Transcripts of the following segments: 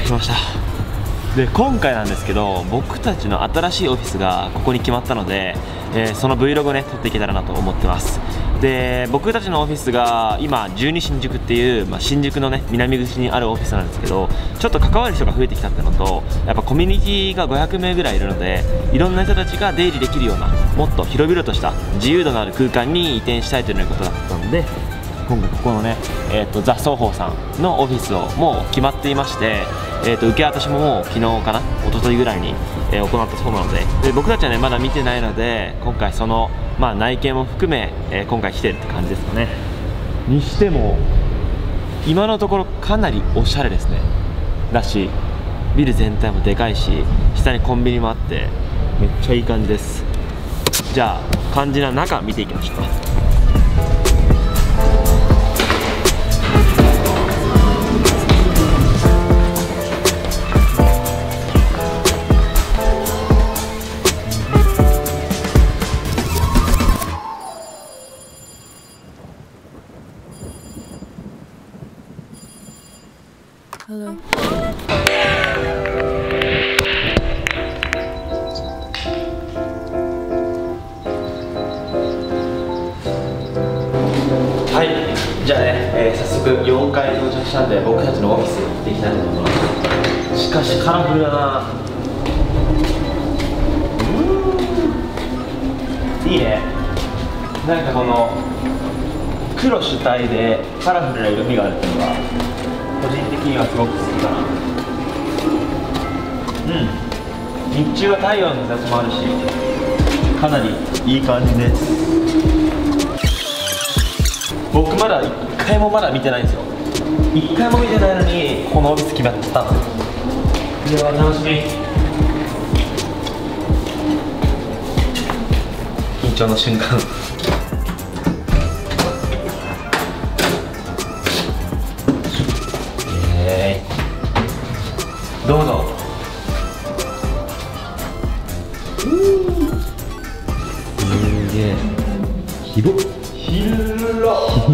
着きました。で今回なんですけど僕たちの新しいオフィスがここに決まったので、えー、その Vlog をね撮っていけたらなと思ってます。で僕たちのオフィスが今12新宿っていう、まあ、新宿のね南口にあるオフィスなんですけどちょっと関わる人が増えてきたってのとやっぱコミュニティが500名ぐらいいるのでいろんな人たちが出入りできるようなもっと広々とした自由度のある空間に移転したいということだったんで今回ここのね、えーと、ザ・双方さんのオフィスをもう決まっていまして、えーと、受け渡しももう昨日かな一昨日ぐらいに、えー、行ったそうなのでで僕たちはねまだ見てないので今回その、まあ、内見も含め、えー、今回来てるって感じですかね。にしても今のところかなりおしゃれですね。だしビル全体もでかいし下にコンビニもあってめっちゃいい感じです。じゃあ肝心な中見ていきましょう。速4階到着したんで僕たちのオフィスに行っていきたいと思いますしかしカラフルだなうんいいねなんかこの黒主体でカラフルな色味があるっていうのが個人的にはすごく好きかなうん日中は太陽の日差しもあるしかなりいい感じです僕まだ回もまだ見てないんですよ。1回も見てないのにこのオフィス決まったんですよいや楽しみ。緊張の瞬間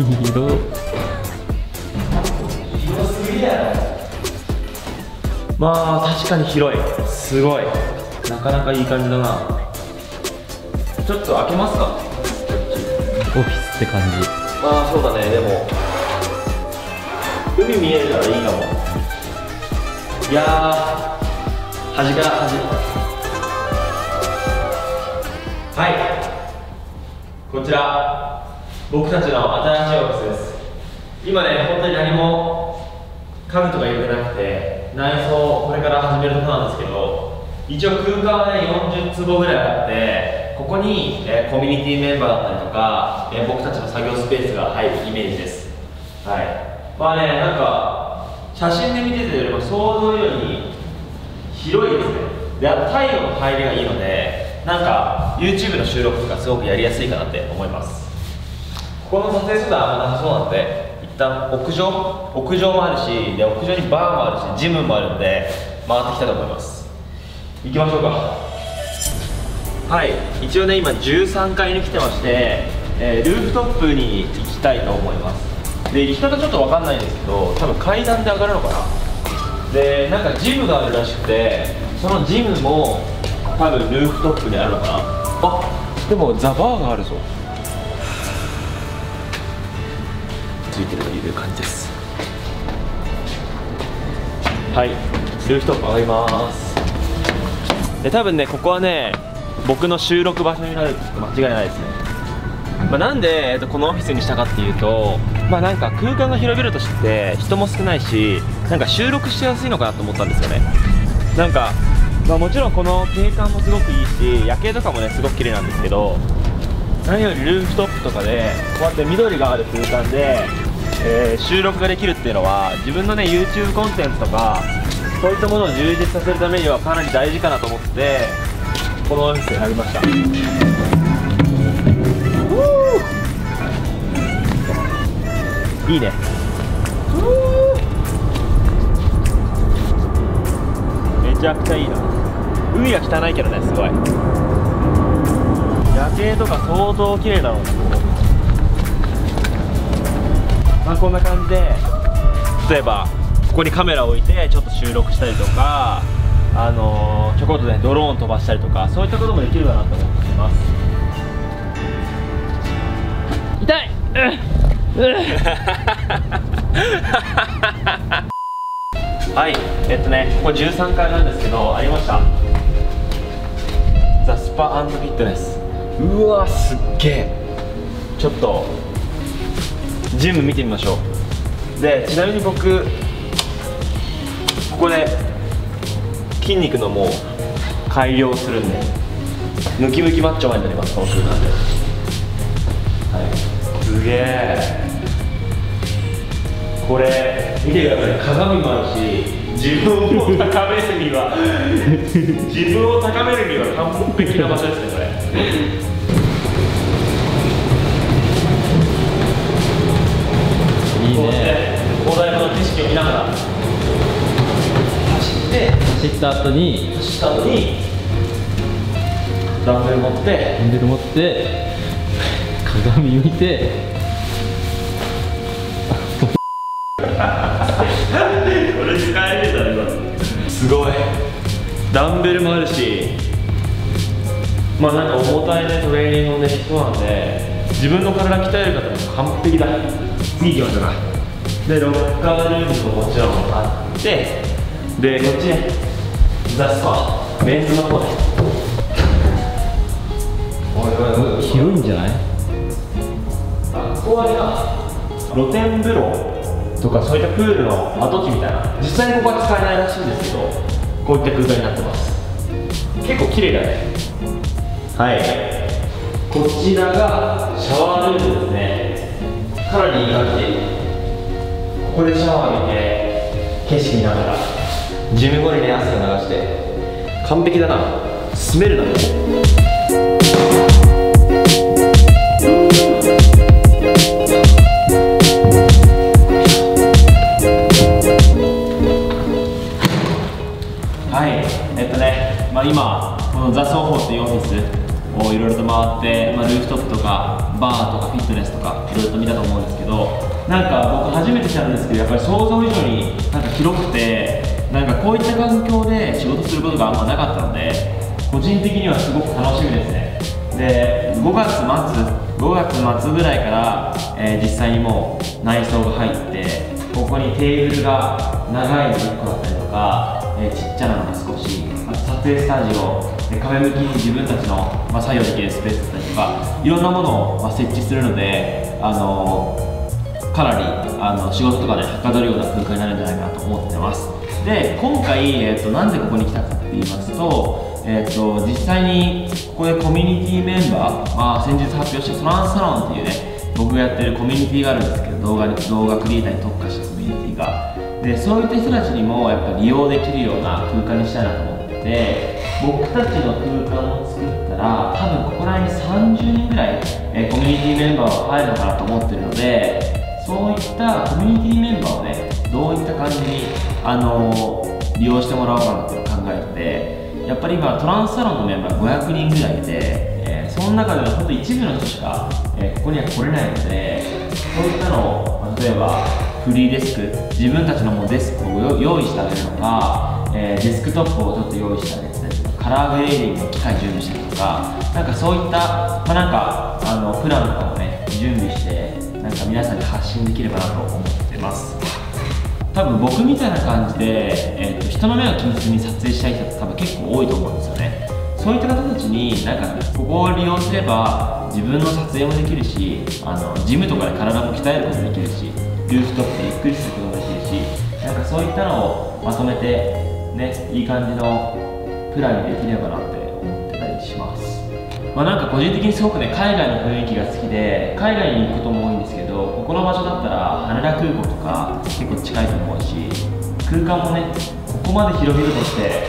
広すぎやろまあ確かに広いすごいなかなかいい感じだなちょっと開けますかオフィスって感じああそうだねでも海見えるからいいかもいやー端から端はいこちら僕たちの新しいオフィスです。今ね本当に何も家具とか入れてなくて内装これから始めるところなんですけど一応空間はね40坪ぐらいあってここに、え、コミュニティメンバーだったりとか、え、僕たちの作業スペースが入るイメージです。はい。まあねなんか写真で見てたよりも想像より広いですね。で太陽の入りがいいのでなんか YouTube の収録とかすごくやりやすいかなって思います。この撮影するのはなさそうなので一旦屋上屋上もあるしで屋上にバーもあるしジムもあるんで回ってきたいと思います。行きましょうか。はい。一応ね今13階に来てまして、えー、ルーフトップに行きたいと思います。で行き方ちょっと分かんないんですけど多分階段で上がるのかな。でなんかジムがあるらしくてそのジムも多分ルーフトップにあるのかな。あでもザ・バーがあるぞ。ついてるという感じです。はい。ルーフトップ上がります。で多分ねここはね僕の収録場所になるって間違いないですね、まあ、なんで、えっと、このオフィスにしたかっていうとまあなんか空間が広々として人も少ないしなんか収録しやすいのかなと思ったんですよね。なんかまあ、もちろんこの景観もすごくいいし夜景とかもねすごく綺麗なんですけど何よりルーフトップとかでこうやって緑がある空間でえー、収録ができるっていうのは自分のね YouTube コンテンツとかそういったものを充実させるためにはかなり大事かなと思ってこのオフィス選びました。いいね。めちゃくちゃいいな。海は汚いけどねすごい。夜景とか相当綺麗だろうなまあこんな感じで。例えばこにカメラを置いてちょっと収録したりとかあのーちょこっとねドローン飛ばしたりとかそういったこともできるかなと思ってます。痛い。はい。えっとねここ13階なんですけどありました。ザ・スパフィットネス。うわすっげえちょっとジム見てみましょう。でちなみに僕ここで筋肉のもう改良するんでムキムキマッチョマンになりますこの空間で。はい。すげえ。これ見てください。鏡もあるし自分を高めるには 自分を高めるには完璧な場所ですねこれいね。お台場の景色を見ながら走って走った後に走った後にダンベル持ってハンドル持って鏡見て使えだねすごい。ダンベルもあるしまあなんか重たいねトレーニングもできそうなんで自分の体鍛える方も完璧だ次行きましか。でロッカールームももちろんあってでこっちねザスパメンズの方ね。おいおいおい広いんじゃない？あここはね露天風呂とかそういったプールの跡地みたいな。実際にここは使えないらしいんですけどこういった空間になってます。結構綺麗だね。はい。こちらがシャワールームですねかなりいい感じここでシャワー浴びて景色見ながらジム後にね汗を流して完璧だな。住めるなはい、えっとね、まあ、今、このザ・ソーホーっていうオフィスいろいろと回って、まあ、ルーフトップとか、バーとかフィットネスとか、いろいろと見たと思うんですけど、なんか僕、初めて来たんですけど、やっぱり想像以上になんか広くて、なんかこういった環境で仕事することがあんまなかったので、個人的にはすごく楽しみですね。で、5月末、5月末ぐらいから、えー実際にもう内装が入って、ここにテーブルが長いの1個だったりとか、えーちっちゃなのが少し撮影スタジオ壁向きに自分たちの、まあ、作業できるスペースだったりとかいろんなものを、まあ、設置するので、あのかなりあの仕事とかではかどるような空間になるんじゃないかなと思ってます。で今回、えー、となんでここに来たかって言いますと,、えー、と実際にここでコミュニティメンバー、まあ、先日発表したトランスサロンっていうね僕がやってるコミュニティがあるんですけど動画動画クリエイターに特化したコミュニティが。でそういった人たちにもやっぱ利用できるような空間にしたいなと思ってて僕たちの空間を作ったら多分ここら辺に30人ぐらい、えコミュニティメンバーが入るのかなと思ってるのでそういったコミュニティメンバーをねどういった感じに、あのー利用してもらおうかなって考えててやっぱり今トランスサロンのメンバー500人ぐらいいて、えその中でも本当一部の人しか、えここには来れないのでそういったのを例えばフリーデスク自分たちのもうデスクを用意してあげるのか、えーデスクトップをちょっと用意してあげたりとかカラーグレーディングの機械準備したりとかなんかそういった、まあ、なんかあのプランとかをね準備してなんか皆さんに発信できればなと思ってます。多分僕みたいな感じで、えー、と人の目を気にせずに撮影したい人って多分結構多いと思うんですよね。そういった方たちになんかここを利用すれば自分の撮影もできるしあのジムとかで体も鍛えることもできるしルーフトップでゆっくりすることもできるしなんかそういったのをまとめてねいい感じのプランにできればなって思ってたりします。まあ、なんか個人的にすごくね海外の雰囲気が好きで海外に行くことも多いんですけどここの場所だったら羽田空港とか結構近いと思うし空間もねここまで広々として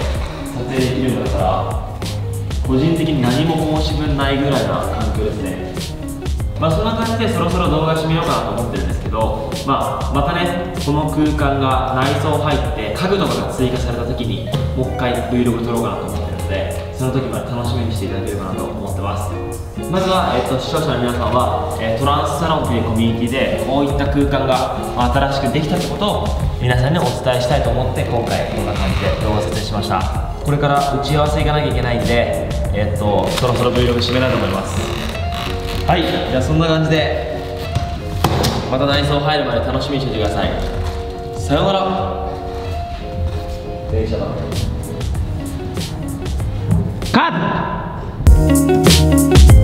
撮影できるんだったら個人的に何も申し分ないぐらいな環境ですね。まあそんな感じでそろそろ動画締めようかなと思ってるんですけど、まあ、またねこの空間が内装入って家具とかが追加された時にもう一回 Vlog 撮ろうかなと思ってるのでその時まで楽しみにしていただければなと思ってます。まずは、えっと、視聴者の皆さんは、えトランスサロンというコミュニティでこういった空間が新しくできたってことを皆さんにお伝えしたいと思って今回こんな感じで動画撮影しました。これから打ち合わせ行かなきゃいけないんで、えっと、そろそろ Vlog 締めたいと思います。はいじゃあそんな感じでまた内装入るまで楽しみにしててください。さようなら。電車だ。カット。